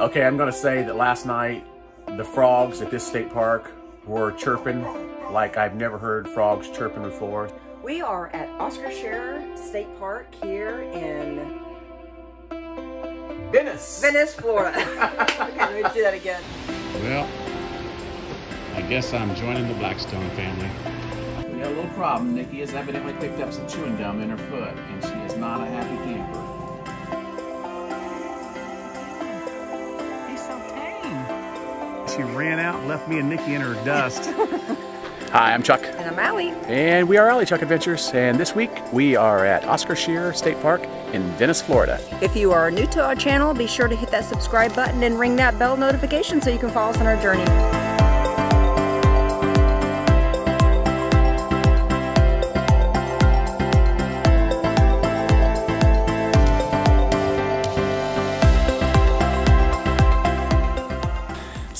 Okay, I'm gonna say that last night the frogs at this state park were chirping like I've never heard frogs chirping before. We are at Oscar Scherer State Park here in Venice! Venice, Florida. okay, let me do that again. Well, I guess I'm joining the Blackstone family. We got a little problem. Nikki has evidently picked up some chewing gum in her foot, and she is not a happy camper. She ran out and left me and Nikki in her dust. Hi, I'm Chuck. And I'm Allie. And we are AlliChuck Adventures, and this week we are at Oscar Scherer State Park in Venice, Florida. If you are new to our channel, be sure to hit that subscribe button and ring that bell notification so you can follow us on our journey.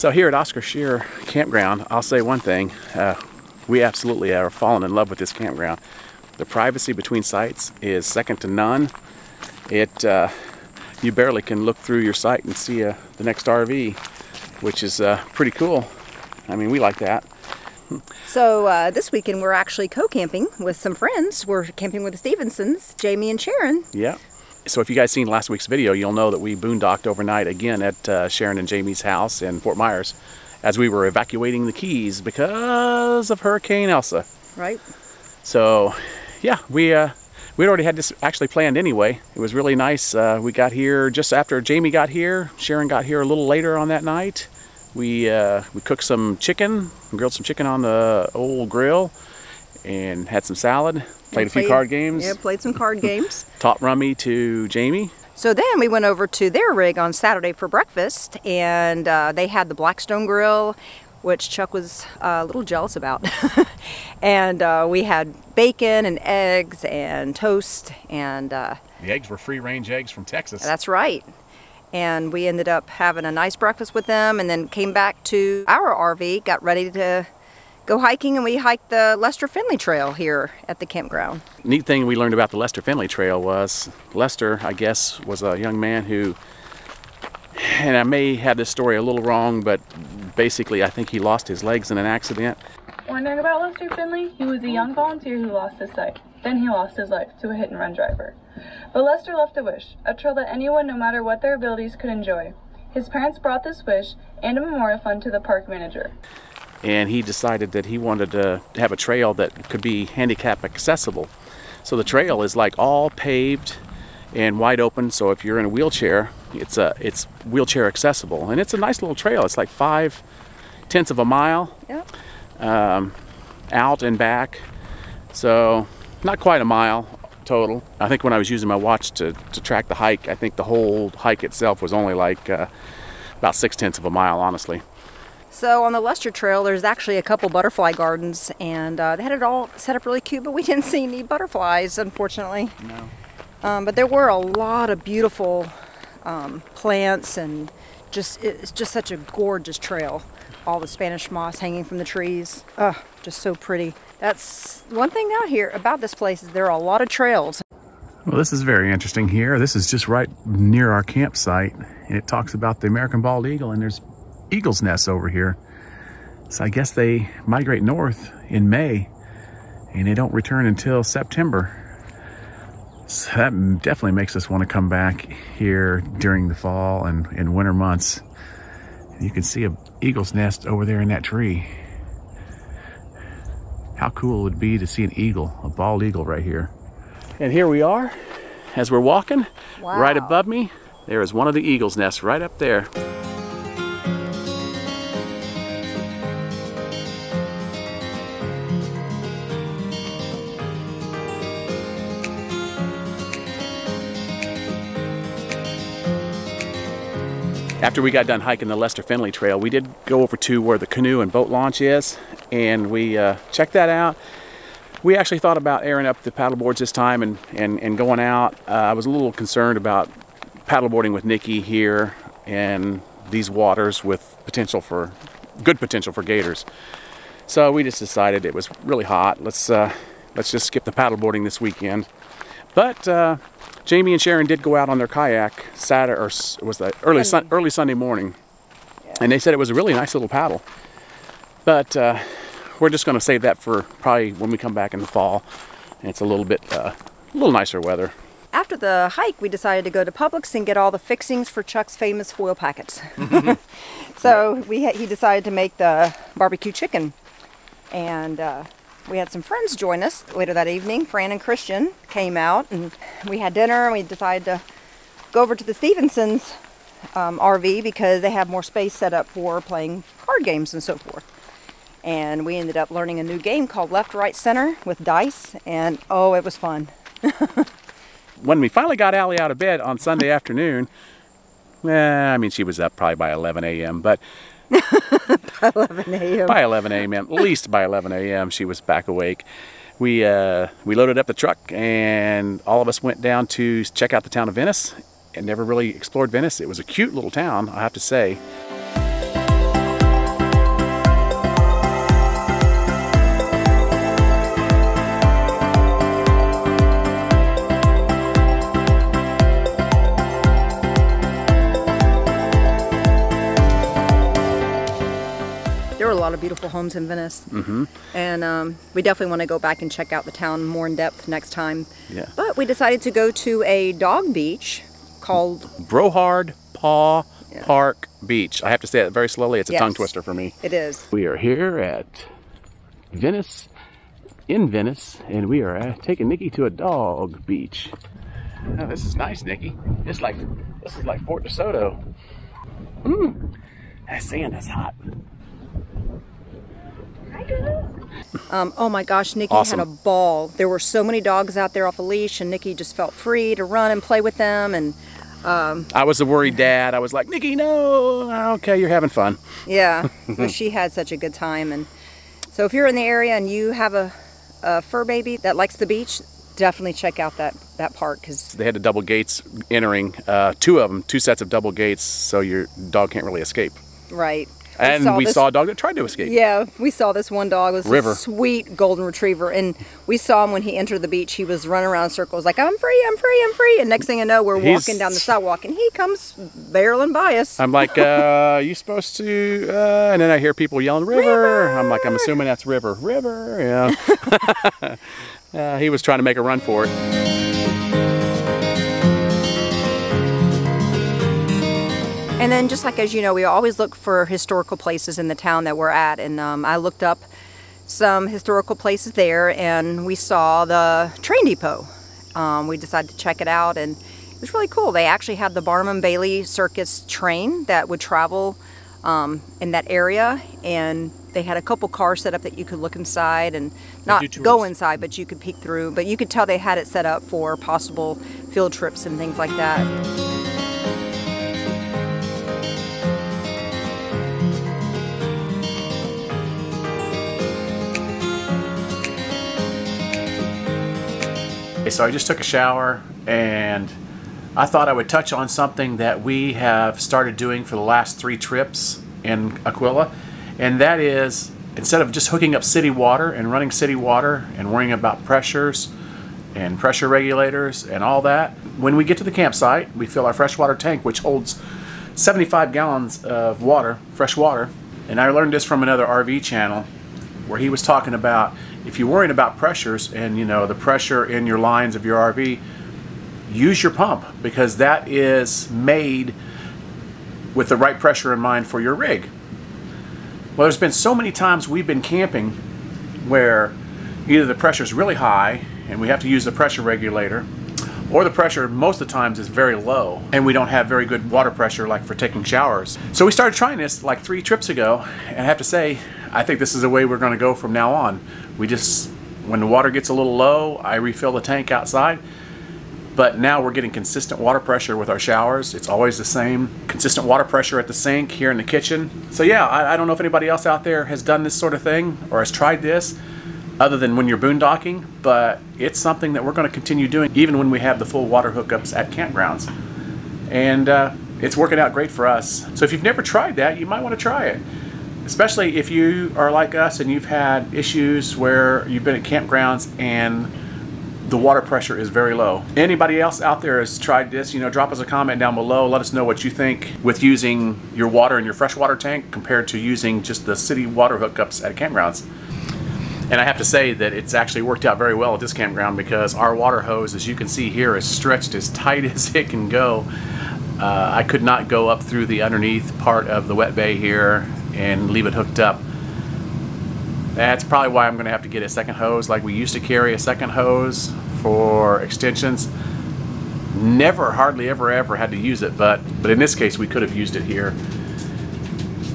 So here at Oscar Scherer Campground, I'll say one thing. Uh, we absolutely are falling in love with this campground. The privacy between sites is second to none. It uh, You barely can look through your site and see uh, the next RV, which is uh, pretty cool. I mean, we like that. So uh, this weekend we're actually co-camping with some friends. We're camping with the Stevensons, Jamie and Sharon. Yeah. So if you guys seen last week's video, you'll know that we boondocked overnight again at uh, Sharon and Jamie's house in Fort Myers as we were evacuating the Keys because of Hurricane Elsa. Right. So yeah, we uh, we'd already had this actually planned anyway. It was really nice. Uh, we got here just after Jamie got here. Sharon got here a little later on that night. We uh, we cooked some chicken, grilled some chicken on the old grill, and had some salad. Played a few card games. Yeah, played some card games. Taught rummy to Jamie. So then we went over to their rig on Saturday for breakfast, and uh, they had the Blackstone Grill, which Chuck was uh, a little jealous about. and uh, we had bacon and eggs and toast, and uh, The eggs were free range eggs from Texas. that's right. And we ended up having a nice breakfast with them, and then came back to our RV, got ready to go hiking, and we hiked the Lester Finley Trail here at the campground. Neat thing we learned about the Lester Finley Trail was Lester, I guess, was a young man who, and I may have this story a little wrong, but basically I think he lost his legs in an accident. Wondering about Lester Finley? He was a young volunteer who lost his sight. Then he lost his life to a hit and run driver. But Lester left a wish, a trail that anyone, no matter what their abilities, could enjoy. His parents brought this wish and a memorial fund to the park manager. And he decided that he wanted to have a trail that could be handicap accessible. So the trail is like all paved and wide open. So if you're in a wheelchair, it's a it's wheelchair accessible, and it's a nice little trail. It's like five tenths of a mile Yep. um, out and back. So not quite a mile total. I think when I was using my watch to, to track the hike, I think the whole hike itself was only like uh, about six tenths of a mile, honestly. So on the Lester Trail, there's actually a couple butterfly gardens, and uh, they had it all set up really cute, but we didn't see any butterflies, unfortunately. No. Um, but there were a lot of beautiful um, plants, and just it's just such a gorgeous trail. All the Spanish moss hanging from the trees. Ugh, just so pretty. That's one thing out here about this place is there are a lot of trails. Well, this is very interesting here. This is just right near our campsite, and it talks about the American bald eagle, and there's eagle's nests over here. So I guess they migrate north in May, and they don't return until September. So that definitely makes us want to come back here during the fall and, and winter months. You can see a eagle's nest over there in that tree. How cool it would be to see an eagle, a bald eagle right here. And here we are as we're walking. Right above me, there is one of the eagle's nests right up there. After we got done hiking the Lester Finley Trail, we did go over to where the canoe and boat launch is, and we uh, checked that out. We actually thought about airing up the paddle boards this time and, and, and going out. Uh, I was a little concerned about paddleboarding with Nikki here and these waters with potential for good potential for gators. So we just decided it was really hot. Let's uh, let's just skip the paddleboarding this weekend. But uh, Jamie and Sharon did go out on their kayak Saturday, or was that early sun, Sunday. early Sunday morning, and they said it was a really nice little paddle. But uh, we're just going to save that for probably when we come back in the fall. And it's a little bit, uh, a little nicer weather. After the hike, we decided to go to Publix and get all the fixings for Chuck's famous foil packets. so we he decided to make the barbecue chicken, and uh, we had some friends join us later that evening. Fran and Christian came out, and we had dinner. And we decided to go over to the Stevensons um, RV because they have more space set up for playing card games and so forth. And we ended up learning a new game called Left, Right, Center with dice, and oh, it was fun. When we finally got Allie out of bed on Sunday afternoon, eh, I mean, she was up probably by 11 a.m., but 11 a.m. by 11 a.m. at least by 11 a.m. she was back awake. We uh, we loaded up the truck and all of us went down to check out the town of Venice and never really explored Venice. It was a cute little town, I have to say. Lot of beautiful homes in Venice. Mm-hmm. And um, we definitely want to go back and check out the town more in depth next time. Yeah. But we decided to go to a dog beach called, Brohard Paw Yeah. Park Beach. I have to say it very slowly. It's a Yes. tongue twister for me. it is. We are here at Venice, in Venice, and we are uh, taking Nikki to a dog beach. Oh, this is nice, Nikki. It's like this is like Fort DeSoto. Mmm, that sand is hot. Um, oh my gosh, Nikki Awesome. had a ball. There were so many dogs out there off a leash, and Nikki just felt free to run and play with them. And I was a worried dad. I was like, Nikki, no. Okay, you're having fun. yeah, so she had such a good time. And so if you're in the area and you have a, a fur baby that likes the beach, definitely check out that, that park because They had the double gates entering, uh, two of them, two sets of double gates, so your dog can't really escape. right. And we this- saw a dog that tried to escape. Yeah, we saw this one dog. It was River. a sweet golden retriever, and we saw him when he entered the beach. He was running around circles like, "I'm free, I'm free, I'm free." And next thing I know, we're He's- walking down the sidewalk, and he comes barreling by us. I'm like, uh, you supposed to, uh, and then I hear people yelling, river. I'm like, I'm assuming that's river. River, yeah. uh, he was trying to make a run for it. And then, just like as you know, we always look for historical places in the town that we're at. And um, I looked up some historical places there, and we saw the train depot. Um, we decided to check it out, and it was really cool. They actually had the Barnum Bailey Circus train that would travel um, in that area, and they had a couple cars set up that you could look inside and not go inside, but you could peek through. But you could tell they had it set up for possible field trips and things like that. So I just took a shower and I thought I would touch on something that we have started doing for the last three trips in Aquila, and that is instead of just hooking up city water and running city water and worrying about pressures and pressure regulators and all that, when we get to the campsite, we fill our freshwater tank, which holds 75 gallons of water, fresh water. And I learned this from another RV channel where he was talking about if you're worrying about pressures and you know the pressure in your lines of your RV, use your pump because that is made with the right pressure in mind for your rig. Well, there's been so many times we've been camping where either the pressure is really high and we have to use the pressure regulator, or the pressure most of the times is very low and we don't have very good water pressure like for taking showers. So we started trying this like three trips ago, and I have to say, I think this is the way we're going to go from now on. We just, when the water gets a little low, I refill the tank outside. But now we're getting consistent water pressure with our showers. It's always the same. Consistent water pressure at the sink, here in the kitchen. So yeah, I, I don't know if anybody else out there has done this sort of thing or has tried this other than when you're boondocking, but it's something that we're going to continue doing even when we have the full water hookups at campgrounds. And uh, it's working out great for us. So if you've never tried that, you might want to try it. Especially if you are like us and you've had issues where you've been at campgrounds and the water pressure is very low. Anybody else out there has tried this, you know, drop us a comment down below. Let us know what you think with using your water in your freshwater tank compared to using just the city water hookups at campgrounds. And I have to say that it's actually worked out very well at this campground because our water hose, as you can see here, is stretched as tight as it can go. Uh, I could not go up through the underneath part of the wet bay here and leave it hooked up. That's probably why I'm going to have to get a second hose like we used to carry a second hose for extensions. Never, hardly ever, ever had to use it, but, but in this case we could have used it here.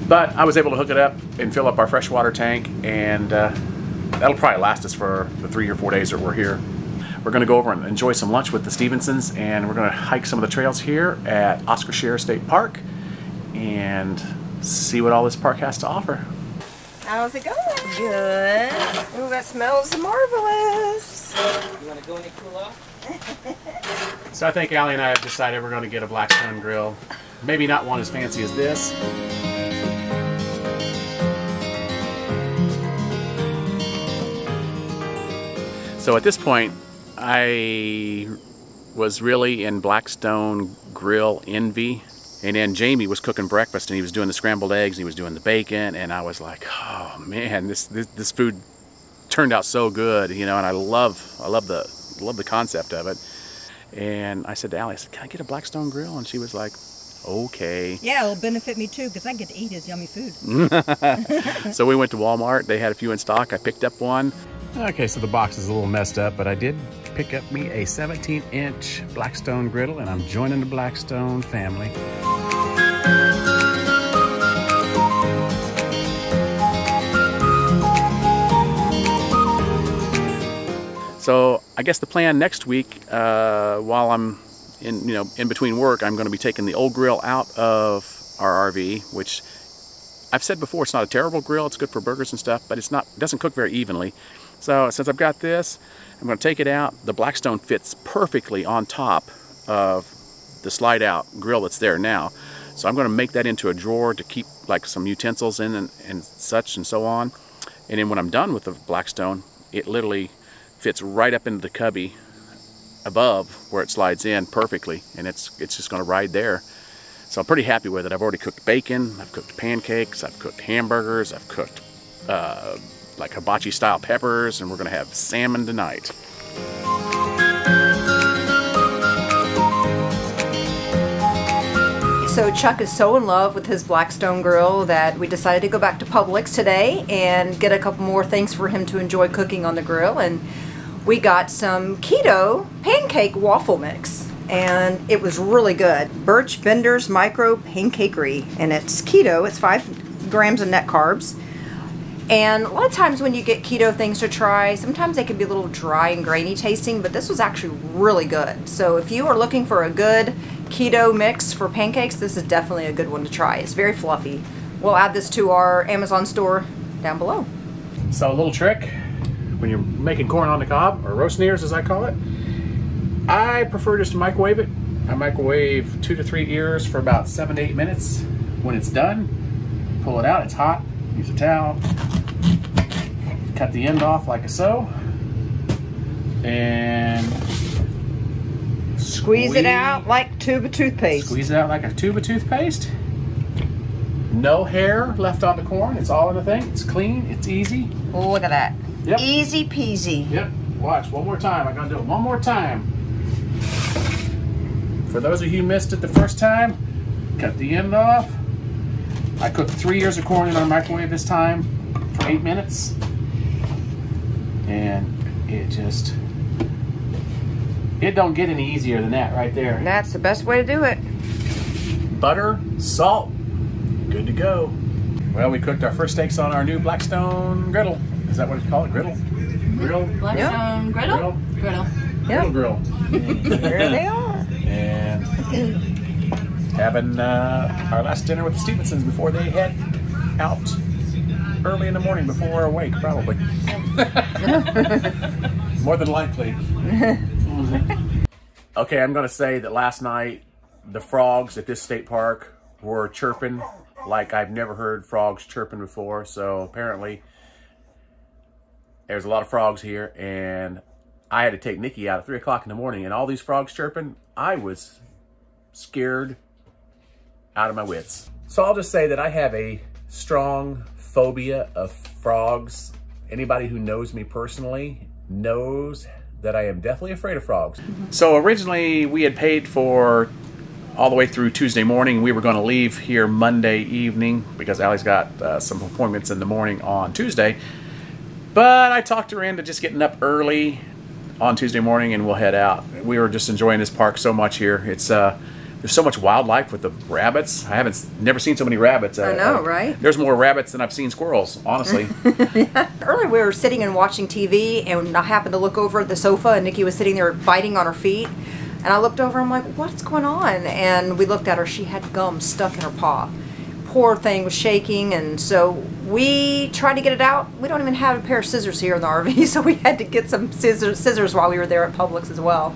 But I was able to hook it up and fill up our freshwater tank and uh, that'll probably last us for the three or four days that we're here. We're going to go over and enjoy some lunch with the Stevensons and we're going to hike some of the trails here at Oscar Scherer State Park and see what all this park has to offer. How's it going? Good. Ooh, that smells marvelous. You want to go any cool off? So I think Allie and I have decided we're going to get a Blackstone grill. Maybe not one as fancy as this. So at this point, I was really in Blackstone grill envy. And then Jamie was cooking breakfast and he was doing the scrambled eggs and he was doing the bacon and I was like, oh man, this this, this food turned out so good, you know, and I love I love the love the concept of it. And I said to Allie, I said, Can I get a Blackstone grill? And she was like, Okay. Yeah, it'll benefit me too because I get to eat his yummy food. So we went to Walmart. They had a few in stock. I picked up one. Okay, so the box is a little messed up, but I did pick up me a 17 inch Blackstone griddle and I'm joining the Blackstone family. So I guess the plan next week, uh, while I'm in, you know, in between work, I'm going to be taking the old grill out of our RV, which I've said before, it's not a terrible grill. It's good for burgers and stuff, but it's not, it doesn't cook very evenly. So since I've got this, I'm going to take it out. The Blackstone fits perfectly on top of the slide out grill that's there now. So I'm going to make that into a drawer to keep like some utensils in and, and such and so on. And then when I'm done with the Blackstone, it literally fits right up into the cubby above where it slides in perfectly and it's it's just going to ride there so I'm pretty happy with it I've already cooked bacon I've cooked pancakes I've cooked hamburgers I've cooked uh, like hibachi style peppers and we're to have salmon tonight So Chuck is so in love with his Blackstone grill that we decided to go back to Publix today and get a couple more things for him to enjoy cooking on the grill. And we got some keto pancake waffle mix. And it was really good. Birch Bender's Micro Pancakery. And it's keto. It's five grams of net carbs. And a lot of times when you get keto things to try, sometimes they can be a little dry and grainy tasting, but this was actually really good. So if you are looking for a good keto mix for pancakes, this is definitely a good one to try. It's very fluffy. We'll add this to our Amazon store down below. so a little trick when you're making corn on the cob or roast ears as I call it I prefer just to microwave it I microwave two to three ears for about seven to eight minutes when it's done pull it out it's hot use a towel cut the end off like so and Squeeze it out like a tube of toothpaste. Squeeze it out like a tube of toothpaste. No hair left on the corn. It's all in the thing. It's clean. It's easy. Oh, look at that. Yep. Easy peasy. Yep. Watch one more time. I'm gonna do it one more time. For those of you who missed it the first time, cut the end off. I cooked three ears of corn in our microwave this time for eight minutes. And it just, it don't get any easier than that right there. That's the best way to do it. butter, salt, good to go. Well, we cooked our first steaks on our new Blackstone griddle. Is that what you call it? Griddle? Griddle? Blackstone griddle? Griddle. Griddle grill. There they are. And having uh, our last dinner with the Stevensons before they head out early in the morning before we're awake, probably. More than likely. okay, I'm going to say that last night the frogs at this state park were chirping like I've never heard frogs chirping before. So apparently there's a lot of frogs here and I had to take Nikki out at 3 o'clock in the morning and all these frogs chirping, I was scared out of my wits. So I'll just say that I have a strong phobia of frogs. Anybody who knows me personally knows that I am definitely afraid of frogs. So originally we had paid for all the way through Tuesday morning. We were going to leave here Monday evening because Allie's got uh, some appointments in the morning on Tuesday. But I talked her into just getting up early on Tuesday morning and we'll head out. We were just enjoying this park so much here. It's uh, there's so much wildlife with the rabbits. I haven't never seen so many rabbits. Uh, I know, uh, right? There's more rabbits than I've seen squirrels, honestly. yeah. Earlier we were sitting and watching TV and I happened to look over at the sofa and Nikki was sitting there biting on her feet. And I looked over, I'm like, what's going on? And we looked at her, she had gum stuck in her paw. Poor thing was shaking and so we tried to get it out. We don't even have a pair of scissors here in the RV, so we had to get some scissors, scissors while we were there at Publix as well.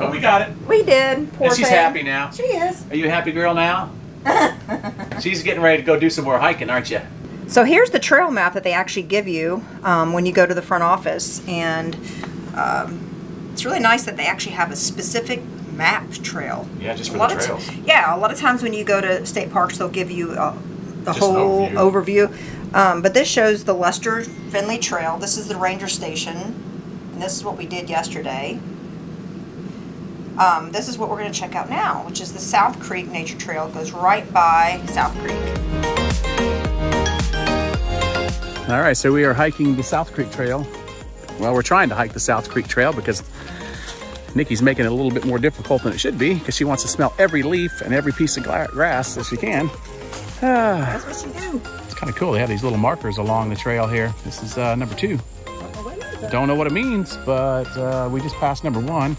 But we got it. We did. Poor And she's thing. happy now. She is. Are you a happy girl now? she's getting ready to go do some more hiking, aren't you? So here's the trail map that they actually give you um, when you go to the front office, and um, it's really nice that they actually have a specific map trail. Yeah, just for a lot the of trails. t- yeah, a lot of times when you go to state parks, they'll give you uh, the Just whole overview. overview. Um, but this shows the Lester Finley Trail. This is the ranger station, and this is what we did yesterday. Um, this is what we're going to check out now, which is the South Creek Nature Trail. It goes right by South Creek. All right, so we are hiking the South Creek Trail. Well, we're trying to hike the South Creek Trail because Nikki's making it a little bit more difficult than it should be because she wants to smell every leaf and every piece of grass that she can. Ah, That's what you do. it's kind of cool. They have these little markers along the trail here. This is uh, number two. Don't know what it means, but uh, we just passed number one.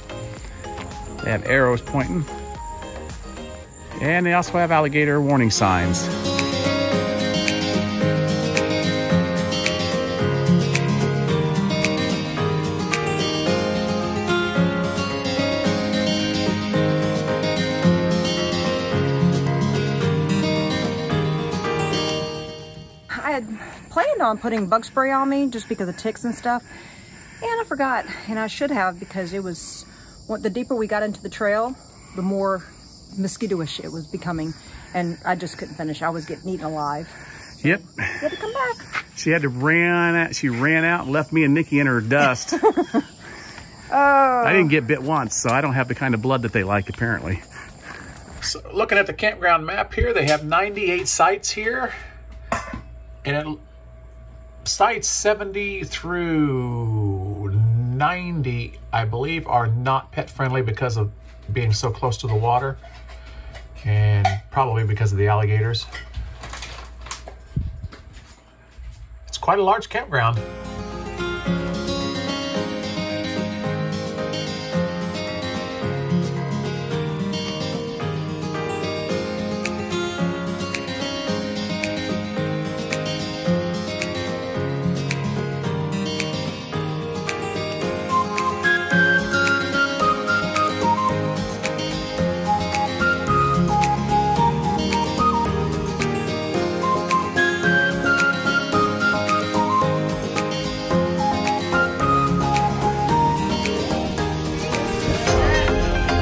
They have arrows pointing. And they also have alligator warning signs. I had planned on putting bug spray on me just because of ticks and stuff. And I forgot, and I should have because it was, the deeper we got into the trail, the more mosquito-ish it was becoming. And I just couldn't finish. I was getting eaten alive. Yep. You had to come back. She had to run out. She ran out and left me and Nikki in her dust. oh. I didn't get bit once, so I don't have the kind of blood that they like, apparently. So looking at the campground map here, they have 98 sites here. And it, sites 70 through 90, I believe, are not pet friendly because of being so close to the water. And probably because of the alligators. It's quite a large campground.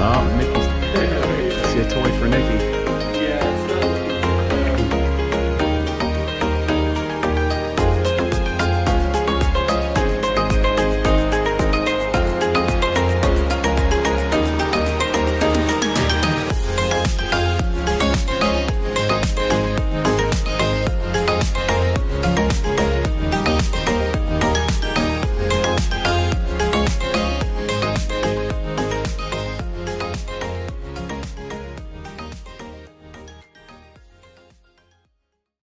Oh, Mickey's there. See a toy for Nikki.